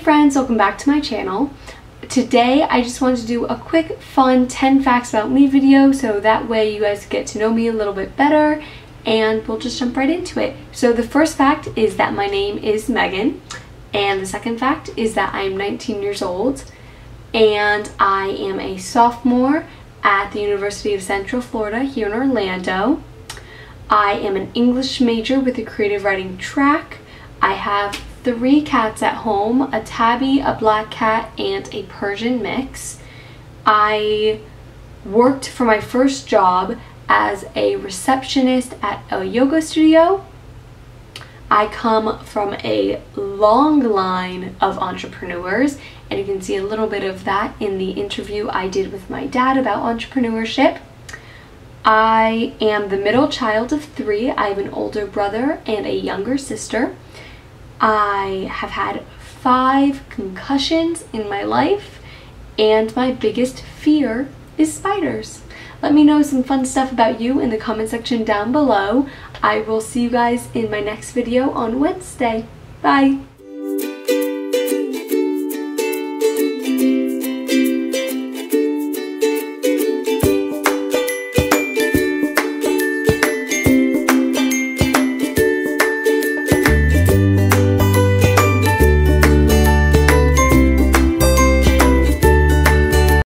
friends, welcome back to my channel. Today I just wanted to do a quick fun 10 facts about me video so that way you guys get to know me a little bit better and we'll just jump right into it. So the first fact is that my name is Megan and the second fact is that I am 19 years old and I am a sophomore at the University of Central Florida here in Orlando. I am an English major with a creative writing track. I have three cats at home, a tabby, a black cat, and a Persian mix. I worked for my first job as a receptionist at a yoga studio. I come from a long line of entrepreneurs and you can see a little bit of that in the interview I did with my dad about entrepreneurship. I am the middle child of three. I have an older brother and a younger sister. I have had five concussions in my life, and my biggest fear is spiders. Let me know some fun stuff about you in the comment section down below. I will see you guys in my next video on Wednesday. Bye!